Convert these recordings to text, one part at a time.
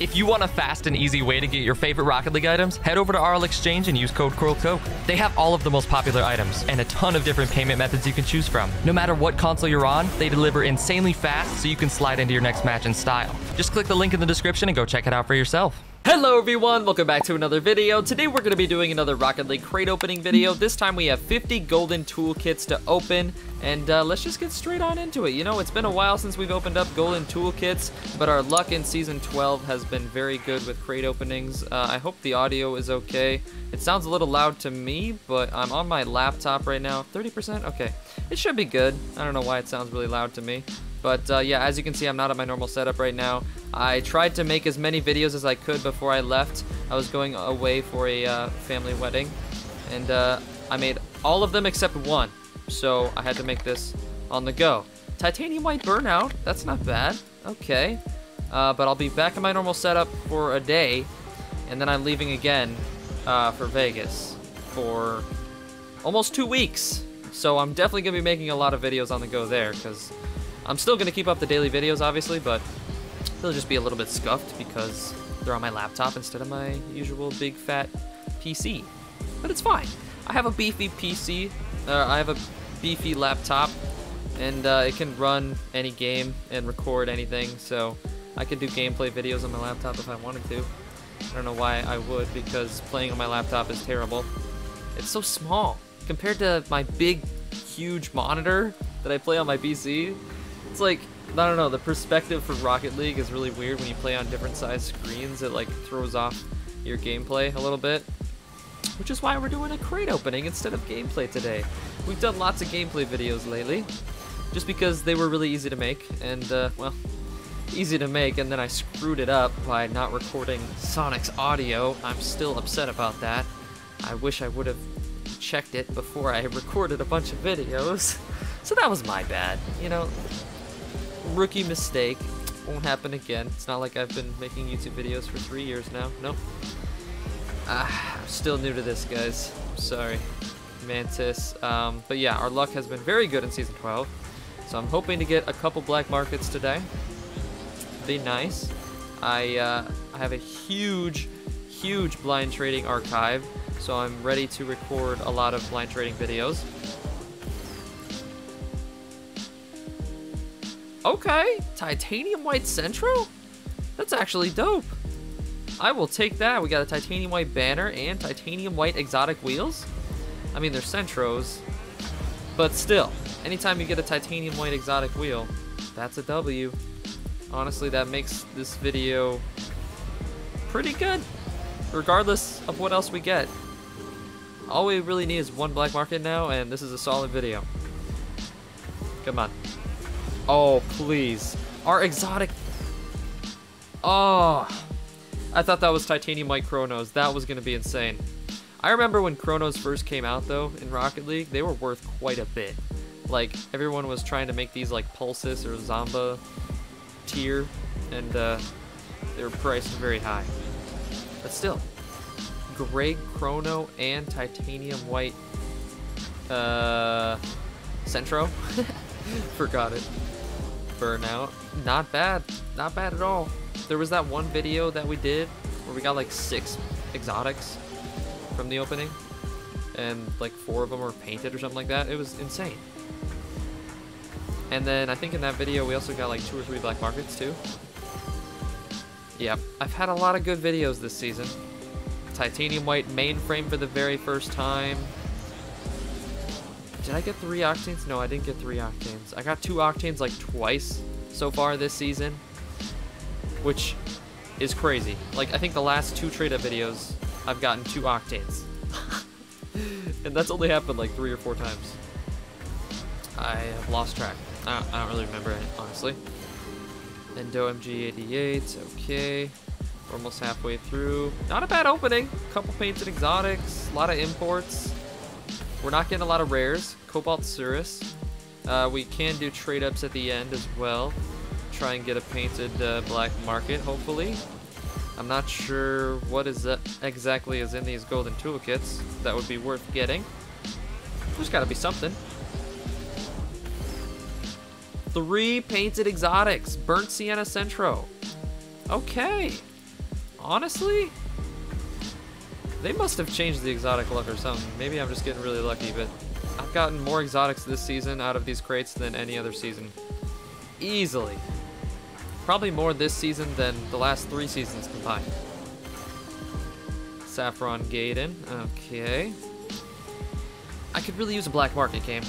If you want a fast and easy way to get your favorite Rocket League items, head over to RL Exchange and use code CORALCOKE. They have all of the most popular items and a ton of different payment methods you can choose from. No matter what console you're on, they deliver insanely fast so you can slide into your next match in style. Just click the link in the description and go check it out for yourself. Hello everyone, welcome back to another video. Today we're going to be doing another Rocket League crate opening video. This time we have 50 golden toolkits to open, and uh, let's just get straight on into it. You know, it's been a while since we've opened up golden toolkits, but our luck in Season 12 has been very good with crate openings. Uh, I hope the audio is okay. It sounds a little loud to me, but I'm on my laptop right now. 30%? Okay. It should be good. I don't know why it sounds really loud to me. But uh, yeah, as you can see, I'm not at my normal setup right now. I tried to make as many videos as I could before I left. I was going away for a uh, family wedding, and uh, I made all of them except one. So I had to make this on the go. Titanium white burnout, that's not bad. Okay. Uh, but I'll be back in my normal setup for a day, and then I'm leaving again uh, for Vegas for almost two weeks. So I'm definitely going to be making a lot of videos on the go there, because I'm still going to keep up the daily videos, obviously, but they'll just be a little bit scuffed because they're on my laptop instead of my usual big fat PC. But it's fine. I have a beefy PC, uh, I have a beefy laptop, and uh, it can run any game and record anything, so I could do gameplay videos on my laptop if I wanted to. I don't know why I would, because playing on my laptop is terrible. It's so small. Compared to my big, huge monitor that I play on my PC, it's like, I don't know, the perspective for Rocket League is really weird when you play on different size screens. It like throws off your gameplay a little bit. Which is why we're doing a crate opening instead of gameplay today. We've done lots of gameplay videos lately, just because they were really easy to make, and, uh, well, easy to make, and then I screwed it up by not recording Sonic's audio. I'm still upset about that. I wish I would have checked it before I recorded a bunch of videos. So that was my bad, you know, rookie mistake. Won't happen again. It's not like I've been making YouTube videos for three years now. Nope. Ah, I'm still new to this, guys. I'm sorry. Mantis. Um, but yeah, our luck has been very good in Season 12. So I'm hoping to get a couple black markets today. Be nice. I, uh, I have a huge, huge blind trading archive. So I'm ready to record a lot of blind trading videos. Okay, titanium white Centro? That's actually dope. I will take that. We got a titanium white banner and titanium white exotic wheels. I mean, they're Centros, but still, anytime you get a titanium white exotic wheel, that's a W. Honestly, that makes this video pretty good, regardless of what else we get. All we really need is one black market now, and this is a solid video. Come on. Oh, please. Our exotic... Oh. I thought that was Titanium White Chronos. That was going to be insane. I remember when Chronos first came out, though, in Rocket League, they were worth quite a bit. Like, everyone was trying to make these, like, Pulsis or Zomba tier, and uh, they were priced very high. But still, Gray Chrono and Titanium White uh, Centro. Forgot it burnout. Not bad. Not bad at all. There was that one video that we did where we got like six exotics from the opening. And like four of them were painted or something like that. It was insane. And then I think in that video we also got like two or three black markets too. Yep, I've had a lot of good videos this season. Titanium white mainframe for the very first time. Did I get three octanes? No, I didn't get three octanes. I got two octanes like twice so far this season, which is crazy. Like, I think the last two trade-up videos, I've gotten two octanes. and that's only happened like three or four times. I have lost track. I don't, I don't really remember it, honestly. Endo MG88, okay. We're almost halfway through. Not a bad opening. Couple painted exotics, a lot of imports. We're not getting a lot of rares. Cobalt Cirrus. Uh, we can do trade ups at the end as well. Try and get a painted uh, black market, hopefully. I'm not sure what is exactly is in these golden toolkits that would be worth getting. There's got to be something. Three painted exotics. Burnt Sienna Centro. Okay. honestly, they must have changed the exotic luck or something. Maybe I'm just getting really lucky, but I've gotten more exotics this season out of these crates than any other season. Easily. Probably more this season than the last three seasons combined. Saffron Gaiden. Okay. I could really use a black market game.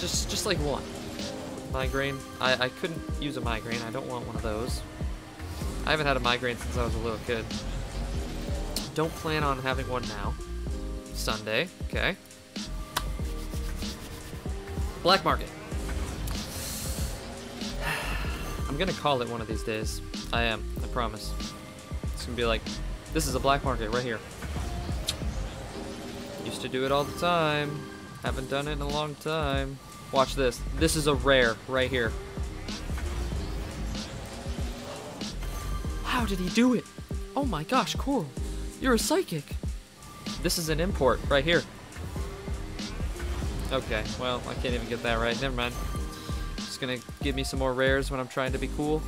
Just just like one. Migraine. I, I couldn't use a migraine. I don't want one of those. I haven't had a migraine since I was a little kid. Don't plan on having one now. Sunday. Okay. Black market. I'm gonna call it one of these days. I am, I promise. It's gonna be like, this is a black market right here. Used to do it all the time. Haven't done it in a long time. Watch this. This is a rare right here. How did he do it? Oh my gosh, Coral. You're a psychic. This is an import right here. Okay, well, I can't even get that right. Never mind. Just gonna give me some more rares when I'm trying to be cool.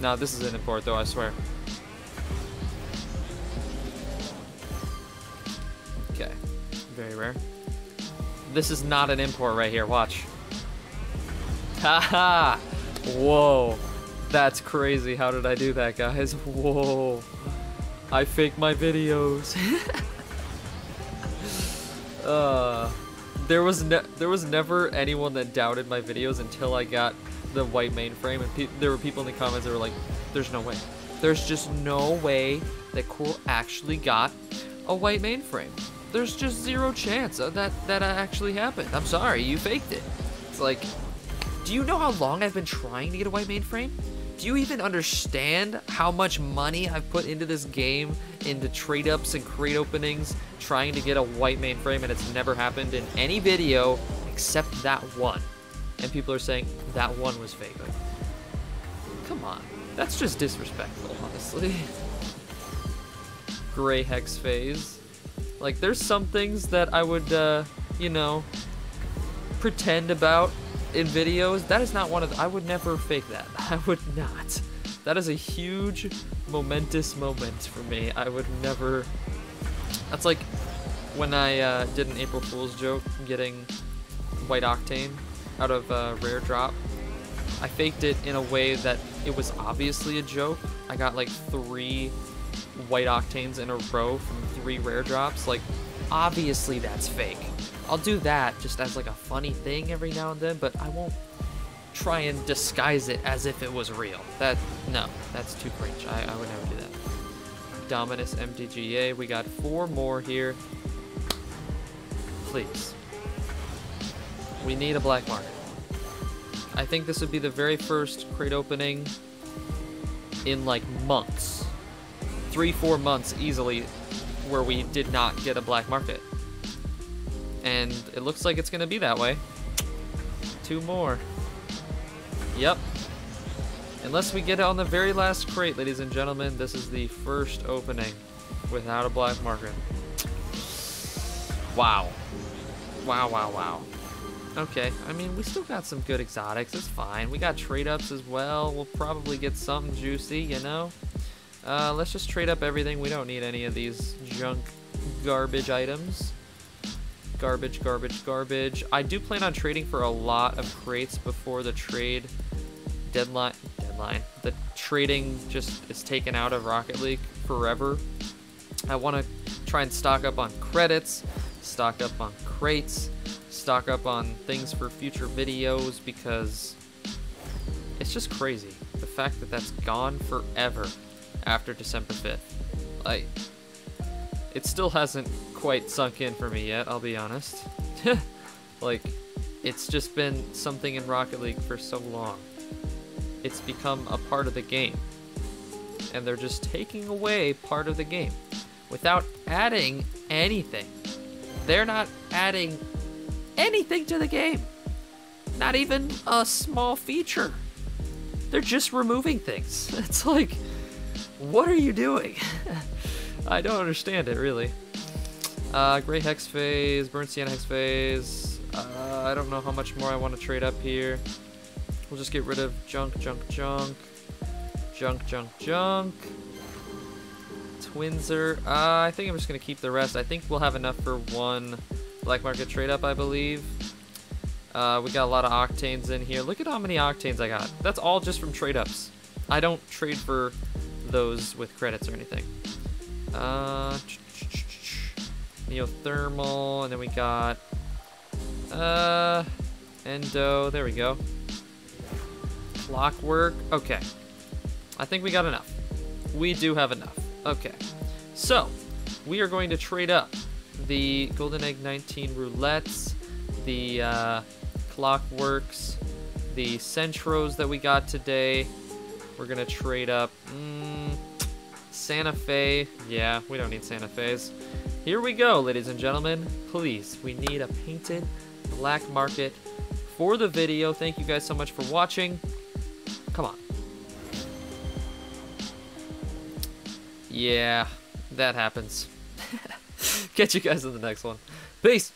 No, this is an import though, I swear. Okay, very rare. This is not an import right here, watch. Haha! Whoa. That's crazy. How did I do that, guys? Whoa. I fake my videos. uh there was ne there was never anyone that doubted my videos until I got the white mainframe, and there were people in the comments that were like, "There's no way. There's just no way that Cool actually got a white mainframe. There's just zero chance that that actually happened. I'm sorry, you faked it." It's like, do you know how long I've been trying to get a white mainframe? Do you even understand how much money I've put into this game, into trade ups and crate openings, trying to get a white mainframe, and it's never happened in any video except that one? And people are saying that one was fake. Like, come on. That's just disrespectful, honestly. Gray Hex Phase. Like, there's some things that I would, uh, you know, pretend about in videos, that is not one of the, I would never fake that. I would not. That is a huge, momentous moment for me. I would never, that's like when I uh, did an April Fool's joke getting White Octane out of uh, Rare Drop. I faked it in a way that it was obviously a joke. I got like three White Octanes in a row from three Rare Drops. Like, obviously that's fake. I'll do that just as like a funny thing every now and then, but I won't try and disguise it as if it was real. That, no, that's too cringe. I, I would never do that. Dominus MTGA, we got four more here. Please. We need a black market. I think this would be the very first crate opening in like months. Three, four months easily where we did not get a black market. And it looks like it's going to be that way. Two more. Yep. Unless we get it on the very last crate, ladies and gentlemen, this is the first opening without a black market. Wow. Wow, wow, wow. Okay, I mean, we still got some good exotics. It's fine. We got trade-ups as well. We'll probably get something juicy, you know? Uh, let's just trade up everything. We don't need any of these junk garbage items. Garbage, garbage, garbage. I do plan on trading for a lot of crates before the trade deadline. Deadline. The trading just is taken out of Rocket League forever. I want to try and stock up on credits, stock up on crates, stock up on things for future videos because it's just crazy. The fact that that's gone forever after December 5th. Like, it still hasn't quite sunk in for me yet, I'll be honest. like, it's just been something in Rocket League for so long. It's become a part of the game. And they're just taking away part of the game without adding anything. They're not adding anything to the game. Not even a small feature. They're just removing things. It's like, what are you doing? I don't understand it, really. Uh, Gray Hex Phase, Burnt Sienna Hex Phase. Uh, I don't know how much more I want to trade up here. We'll just get rid of junk, junk, junk. Junk, junk, junk. Twinzer. Uh, I think I'm just gonna keep the rest. I think we'll have enough for one black market trade up, I believe. Uh, we got a lot of octanes in here. Look at how many octanes I got. That's all just from trade ups. I don't trade for those with credits or anything. Uh, neothermal, and then we got uh, endo. There we go. Clockwork. Okay. I think we got enough. We do have enough. Okay. So, we are going to trade up the Golden Egg 19 roulettes, the uh, clockworks, the centros that we got today. We're going to trade up mm, Santa Fe. Yeah, we don't need Santa Fe's. Here we go, ladies and gentlemen. Please, we need a painted black market for the video. Thank you guys so much for watching. Come on. Yeah, that happens. Catch you guys in the next one. Peace.